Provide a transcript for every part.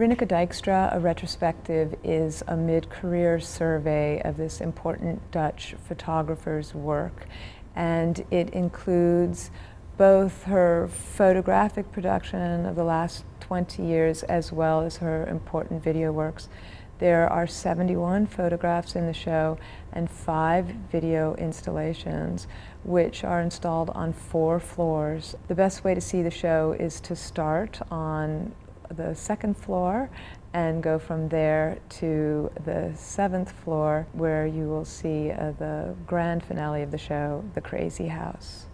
Rineke Dijkstra, a retrospective, is a mid-career survey of this important Dutch photographer's work. And it includes both her photographic production of the last 20 years as well as her important video works. There are 71 photographs in the show and five video installations, which are installed on four floors. The best way to see the show is to start on the second floor and go from there to the seventh floor where you will see uh, the grand finale of the show, The Crazy House.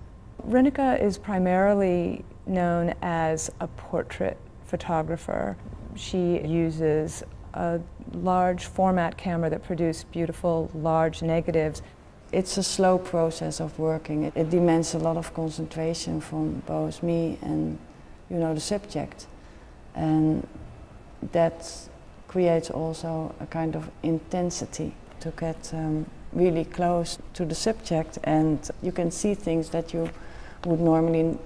Rineke is primarily known as a portrait photographer. She uses a large format camera that produces beautiful large negatives. It's a slow process of working. It, it, demands a lot of concentration from both me and you know the subject. And that creates also a kind of intensity to get um, really close to the subject. And you can see things that you would normally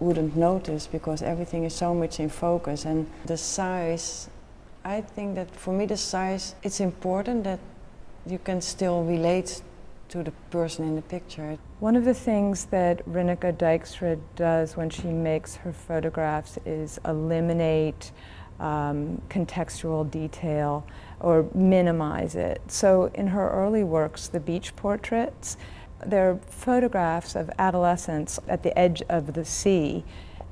wouldn't notice because everything is so much in focus. And the size I think that for me the size, it's important that you can still relate to the person in the picture. One of the things that Rineke Dijkstra does when she makes her photographs is eliminate um, contextual detail or minimize it. So in her early works, the beach portraits, they're photographs of adolescents at the edge of the sea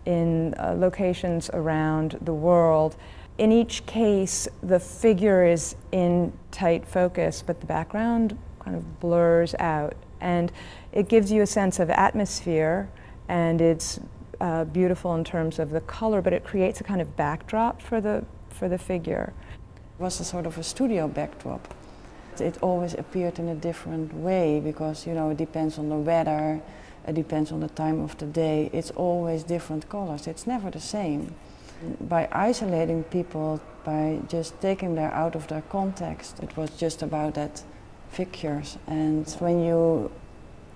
in uh, locations around the world in each case, the figure is in tight focus, but the background kind of blurs out. And it gives you a sense of atmosphere, and it's uh, beautiful in terms of the color, but it creates a kind of backdrop for the, for the figure. It was a sort of a studio backdrop. It always appeared in a different way because, you know, it depends on the weather, it depends on the time of the day. It's always different colors. It's never the same. By isolating people, by just taking them out of their context, it was just about that figures. And when you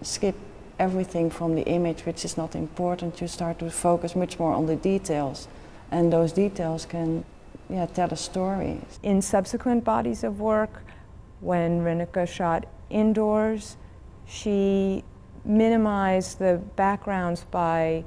skip everything from the image, which is not important, you start to focus much more on the details. And those details can yeah, tell a story. In subsequent bodies of work, when Rineke shot indoors, she minimized the backgrounds by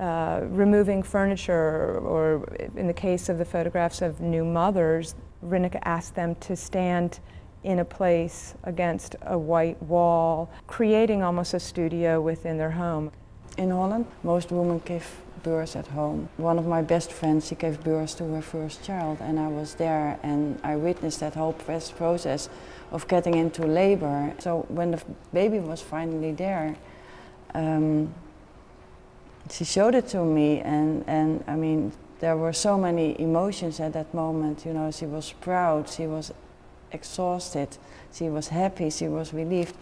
uh, removing furniture, or in the case of the photographs of new mothers, Rineke asked them to stand in a place against a white wall, creating almost a studio within their home. In Holland, most women give birth at home. One of my best friends, she gave birth to her first child, and I was there and I witnessed that whole process of getting into labor. So when the baby was finally there, um, she showed it to me and, and I mean, there were so many emotions at that moment. You know, she was proud, she was exhausted, she was happy, she was relieved.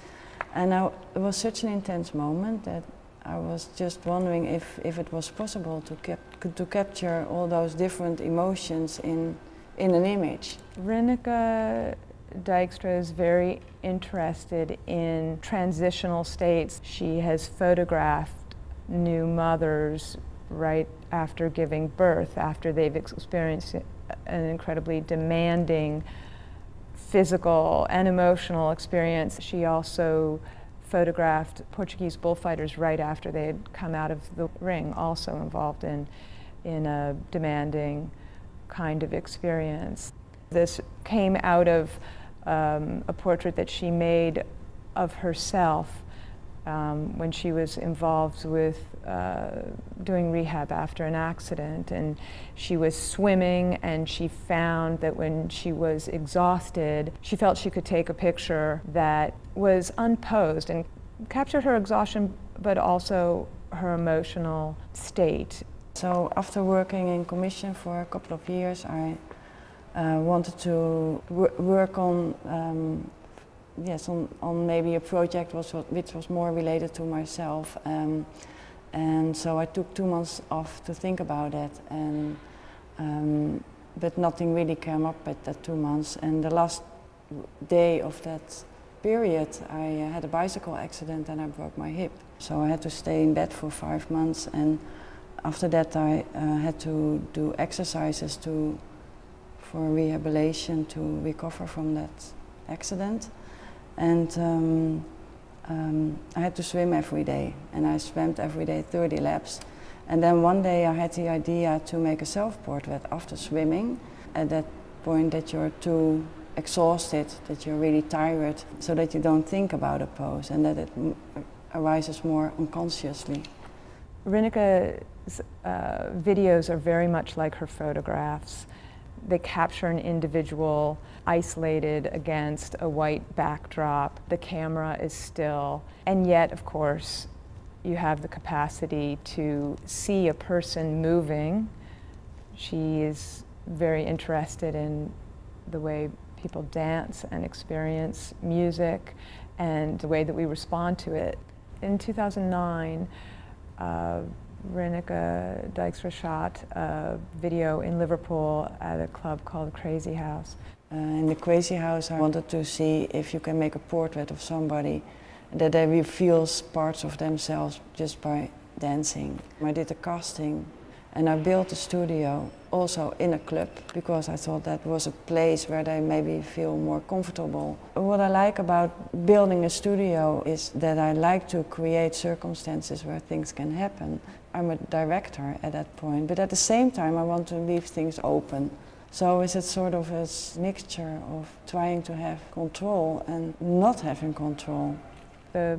And I, it was such an intense moment that I was just wondering if, if it was possible to, cap to capture all those different emotions in, in an image. Rineke Dijkstra is very interested in transitional states. She has photographed new mothers right after giving birth, after they've experienced an incredibly demanding physical and emotional experience. She also photographed Portuguese bullfighters right after they had come out of the ring, also involved in, in a demanding kind of experience. This came out of um, a portrait that she made of herself um, when she was involved with uh, doing rehab after an accident. And she was swimming, and she found that when she was exhausted, she felt she could take a picture that was unposed and captured her exhaustion, but also her emotional state. So after working in commission for a couple of years, I uh, wanted to work on um, yes, on, on maybe a project was, which was more related to myself. Um, and so I took two months off to think about it. And, um, but nothing really came up at that two months. And the last day of that period, I had a bicycle accident and I broke my hip. So I had to stay in bed for five months. And after that, I uh, had to do exercises to for rehabilitation to recover from that accident. And um, um, I had to swim every day, and I swam every day 30 laps. And then one day I had the idea to make a self-portrait after swimming. At that point that you're too exhausted, that you're really tired, so that you don't think about a pose and that it arises more unconsciously. Rineke's uh, videos are very much like her photographs. They capture an individual isolated against a white backdrop. The camera is still, and yet, of course, you have the capacity to see a person moving. She is very interested in the way people dance and experience music and the way that we respond to it. In 2009, uh, Rineke Dijkstra shot a video in Liverpool at a club called Crazy House. Uh, in the Crazy House, I wanted to see if you can make a portrait of somebody that they reveal parts of themselves just by dancing. I did a casting and I built a studio also in a club because I thought that was a place where they maybe feel more comfortable. What I like about building a studio is that I like to create circumstances where things can happen. I'm a director at that point, but at the same time I want to leave things open. So is it sort of a mixture of trying to have control and not having control. The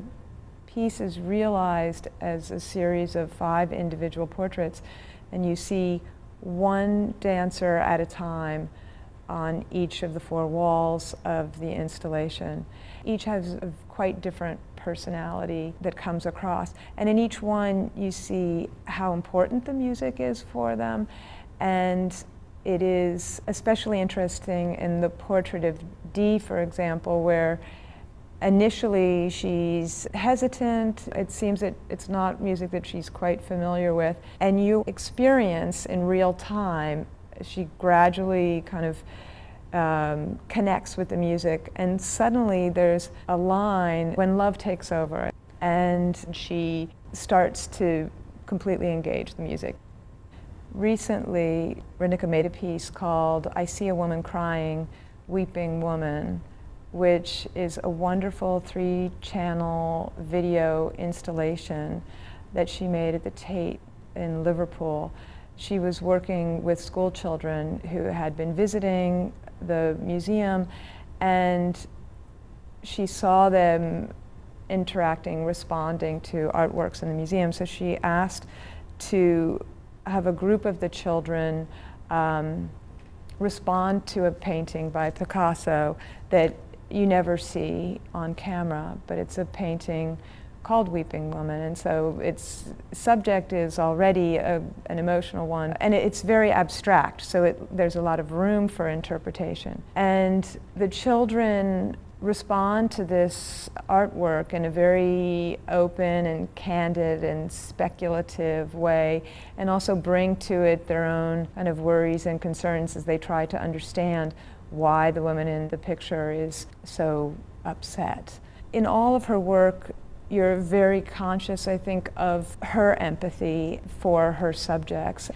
piece is realized as a series of five individual portraits and you see one dancer at a time on each of the four walls of the installation. Each has a quite different personality that comes across. And in each one, you see how important the music is for them. And it is especially interesting in the portrait of Dee, for example, where Initially, she's hesitant. It seems that it's not music that she's quite familiar with. And you experience in real time, she gradually kind of um, connects with the music. And suddenly there's a line when love takes over, and she starts to completely engage the music. Recently, Rineke made a piece called I See a Woman Crying, Weeping Woman which is a wonderful three channel video installation that she made at the Tate in Liverpool. She was working with school children who had been visiting the museum and she saw them interacting, responding to artworks in the museum. So she asked to have a group of the children um, respond to a painting by Picasso that you never see on camera, but it's a painting called Weeping Woman, and so its subject is already a, an emotional one, and it's very abstract, so it, there's a lot of room for interpretation. And the children respond to this artwork in a very open and candid and speculative way, and also bring to it their own kind of worries and concerns as they try to understand why the woman in the picture is so upset. In all of her work, you're very conscious, I think, of her empathy for her subjects.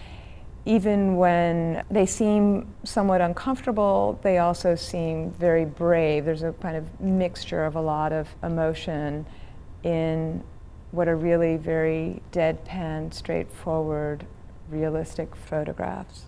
Even when they seem somewhat uncomfortable, they also seem very brave. There's a kind of mixture of a lot of emotion in what are really very deadpan, straightforward, realistic photographs.